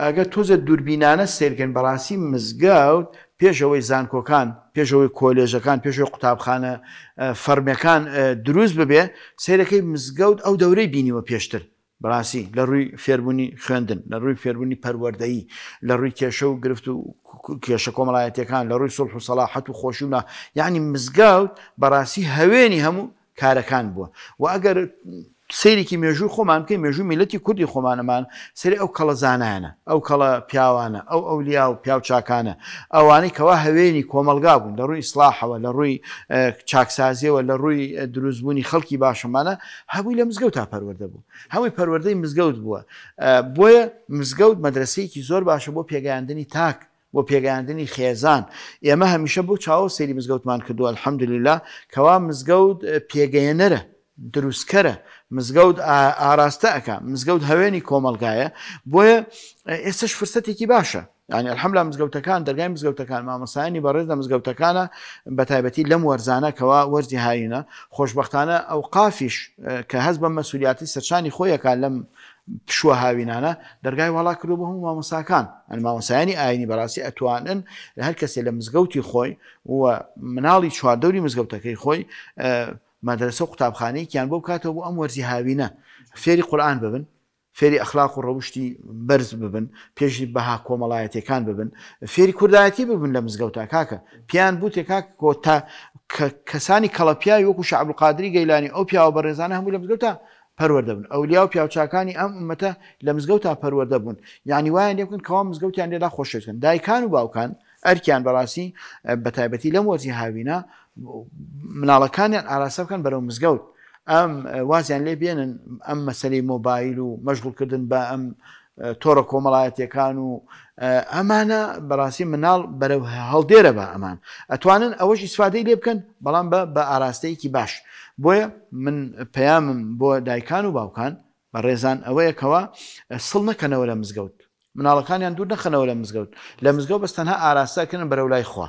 ئەگەر تۆزێ دوربینانە سەیرکەین بەڕاستی مزگەوت پێش ئەوەی زانکۆکان پێش ئەوەی کۆلێژەکان پێش ئەوەی قوتابخانە فەڕمیەکان دروست ببێ سەیرەکەی مزگەوت ئەو دەورەی بینیوە پێشتر بەڕاستی لە ڕووی فێربونی خوێندن لە ڕووی فێربونی پەروەردەیی لە ڕووی کێشە و گرفت و کێشە کۆمەڵایەتیەکان لە ڕووی سوڵح و سەڵاحەت و خۆشی و نا یعنی مزگەوت بەڕاستی هەوێنی هەموو کارەکان بووە و ئەگەر سەیرێکی مێژووی خۆمان بکەین مێژووی میلەتی کوردی خۆمانەمان سەری ئەو کەڵە زانایانە ئەو کەڵە پیاوانە ئەو ئەولیا و پیاو چاکانە ئەوانەی کەوا هەوێنی کۆمەلگا بوون لە ڕووی ئیسلاحەوە لە ڕووی چاکسازیەوە لە ڕووی دروستبوونی خەڵکی باشەمانە هەبووی لە مزگەوت تا پەروەەردە بوو هەمووی پەروەەردەی مزگەوت بووە بۆیە مزگەوت مەدرسەیەکی زۆر باشە بۆ پێگەیاندنی تاک بۆ پێگەیاندنی خێزان ئێمە هەمیشە بۆ چاوەو سەیری مزگەوتمان کردوە الحمدللە کەوا مزگەوت پێگەیەنەرە دروستکەرە مزگەوت ئاراستە ئەکا مزگەوت هەوێنی کۆمەلگایە بۆیە ئێستش فرسەتێکی باشە ینی الحملا مزگەوتەکان دەرگای مزگەوتەکان مامەسایانی بەڕێز لە مزگەوتەکانە بە تایبەتی لەم وەرزانە کەوا وەرزی هاینە خۆشببختانە ئەو قافیش کە هەز بە مەسوولیاتی سەرچانی خۆیەکە لەم پشوە هاوینانە دەرگای واڵا کردوە بۆ هەموو مامۆستاکان یانی مامۆستایانی ئاینی بەراستی ئەتوانن هەر کەسێ لە مزگەوتی خۆی و مناڵی چواردەوری مزگەوتەکەی خۆی مەدرسە و قوتابخانەیەکیان بۆ بکاتەوە بۆ ئەم وەرزی هاوینە فێری قورآان ببن فێری ئەخلاق و ڕەوشی بەرز ببن پێشی بەها کۆمەڵایەتەکان ببن فێری کوردایەتی ببن لە مزگەوتا کاکە پێیان بوتێ کاک کۆتا کەسانی کەڵەپیاوی وەکو شعب قادری گەیلانی ئەو پیاوە بەڕێزانە هەموو لە مزگەوتا پەروەردە بن ئەولیا و پیاوچاکانی ئەم ئوممەتە لە مزگەوتا پەروەردە بوون یانی وایان لێ بکەن کەوا مزگەوتیان لێلا خۆشەویست بکەن دایکان و باوکان ئەرکیان بەڕاستی بە تایبەتی لەم وەرزی هاوینە مناڵەکانیان ئاراستە بکەن بەرەو مزگەوت ئەم وازیان لێ بێنن ئەم مەسلەی مۆبایل و مەشغول کردن بە ئەم تۆڕە کۆمەڵایەتیەکان و ئەمانە بەڕاستی مناڵ بەرە هەڵدێرە بە ئەمان ئەتوانن ئەوەش ئیسفادەی لێ بکەن بەڵام بە بە ئاراستەیەکی باش بۆیە من پەیامم بۆ دایکان و باوکان بە ڕێزان ئەوەیە کەەوە سڵ نەکەنەوە لە مزگەوت مناڵەکانیان دوور نەخەنەوە لە مزگەوت لە مزگەوت بەس تەنها ئاراستەکردن بەرەو لای خوا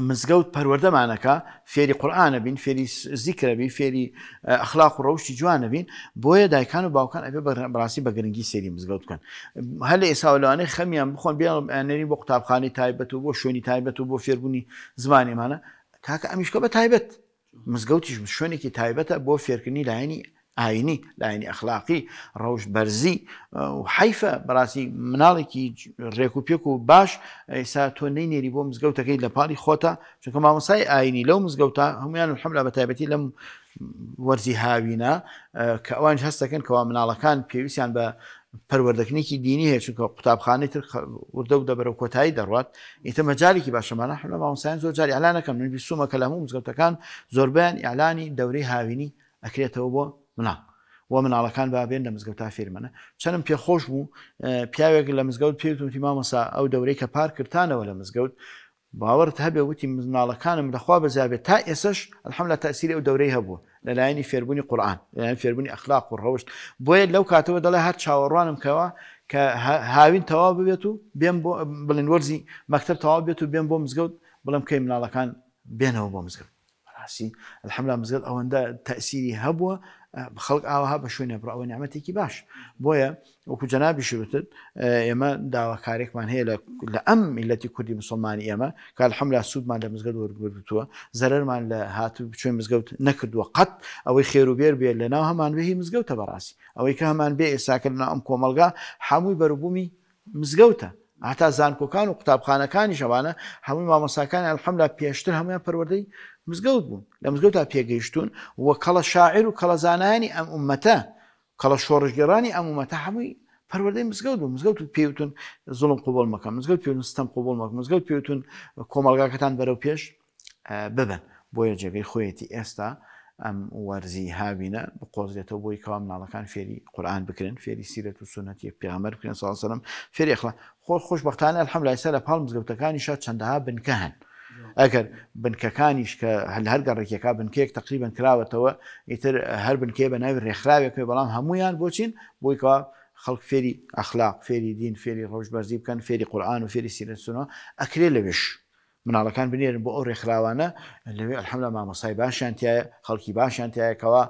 مزگەوت پەروەردەمانەکا فێری قورئانە بین فێری زیکرە بی فێری ئەخلاق و ڕەوشی جوانە بین بۆیە دایکان و باوکان ئەبێ بەڕاستی بە گرنگی سێری مزگەوت بکەن هەل ئێساوە لەوانەیە خەمیان بخۆن بێڵم ئەنەری بۆ قوتابخانی تایبەت و بۆ شوێنی تایبەت و بۆ فێربوونی زمانێمانە کاکە ئەمیشکە بە تایبەت مزگەوتیش شوێنێکی تایبەتە بۆ فێرکردنی لایەنی ئاینی لایەنی ئەخلاقی ڕەوشت بەرزی و حەیفە بەڕاستی مناڵێکی ڕێک و پێک و باش ئێسا تۆ نەی نێری بۆ مزگەوتەکەی لە پاڵی خۆتە چونکە مامۆسای ئاینی لەو مزگەوتە هەمویان و حملا بە تایبەتی لەم وەرزی هاوینە کە ئەوان هەستەکەن کەوا مناڵەکان پێویستیان بە پەروەردەکنێکی دینی هەیە چونکە قوتابخانەی تر وردە ودە بەرەو کۆتایی دەڕوات ئیتە مەجالێکی باشەمانە حلە مامۆسایان زۆر جاری ئەلانەکەم من بیسومە کە لە هەموو مزگەوتەکان زۆربیان ئیعلانی دەورەی هاوینی ئەکرێتەوە بۆ مناڵ و مناڵەکان با بێن لە مزگەوتا فێرمەنە چەنم پێخۆش بوو پیاوێک لە مزگەوت پێوتوتی مامۆسا ئەو دەورەی کە پار کردانەوە لە مزگەوت باوەڕت هەبێ وتی منداڵەکانم لە خوا بەزیا بێ تا ئێسەش الحمدللە تەئسیری ئەو دەورەی هەبووە لە لایەنی فێربوونی قورئان لە لایەن فێربوونی ئەخلاق و ڕەوشت بۆیە لەو کاتەوە دەڵێ هەر چاوەڕوانم کەوە کە هە هاوین تەواو ببێت و بێم بۆ بڵێن وەرزی مەکتەب تەواو بێت و بێم بۆ مزگەوت بڵێم کەی منداڵەکان بێنەوە بۆ مزگەوت بەڕاستی الحمرا مزگەت ئەوەندە تەئسیری هەبووە خەڵک ئاوها بە شوێنێ بڕە ئەوە نیعمەتێکی باش بۆیە وەکو جەنابیش وتت ئێمە داواکارێکمان هەیە لە ئەم میلەتی کوردی مسلمانی ئێمە کە الحمرا سوودمان لە مزگەت وەرگرتووە زەرەرمان لە هات و بچێن مزگەوت نەکردووە قەت ئەوەی خێر و بێر بێ لە ناو هەمان بهی مزگەوتە بەڕاستی ئەوەی کە هەمان بێ ئێساکە لە ناو ئەم کۆمەلگا هەمووی بەروبوومی مزگەوتە هەتا زانکۆکان و قوتابخانەکانیش ئەوانە هەمووی مامۆستاکانی الحمدللە پێشتر هەموویان پەروەردەی مزگەوت بوون لە مزگەوتا پێگەیشتوون و کەڵە شاعیر و کەڵە زانایانی ئەم ئومەتە کەڵە شۆڕشگێڕانی ئەم ئومەتە هەمووی پەروەردەی مزگەوت بوو مزگەوت و پێوتون زوڵم قوبڵ مەکەم مزگەوت پێوتون ستەم قوبڵ مەکەم مزگەوت پێوتون کۆمەڵگاکەتان بەرەو پێش ببن بۆیە جێگەی خۆیەتی ئێستا ئەم وەرزی هاوینە بقۆزرێتەوە بۆی کەوا مناڵەکان فێری قورآان بکرێن فێری سیرەت و سونەتی پیامەر بکرێن ساسەرم فێریخڵە خۆ خۆشببختانە الحەم لای سەر لە پاڵ مزگەوتەکانی شە چەندەها بنکە هەن ئەگەر بنکەکانیش کە هەل هەر گەڕێکێکا بنکێک تقریبان کراوەتەوە ئیتر هەر بنکێ بە ناوی ڕێکخراوێکەوە بەڵام هەمویان بۆچین بۆیکەوە خەڵک فێری ئەخلاق فێری دین فێری ڕۆژبەرزی بکەن فێری قورآان و فێری سیرەسونەوە ئەکرێ لەوێش مناڵەکان بنێرن بۆ ئەو رێکخراوانە لەوێ الحمدللە مامۆستای باشیان تیایە خەڵکی باشیان تیایە کەوا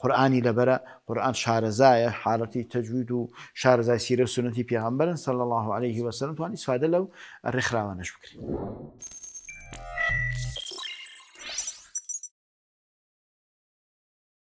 قورئانی لەبەرە قورئان شارەزایە حالەتی تەجوید و شارەزای سیرە سنەتی پیغەمبەرن صلی الله علیه و سلم توانی سفادە لەو رێکخراوانەش بکرێت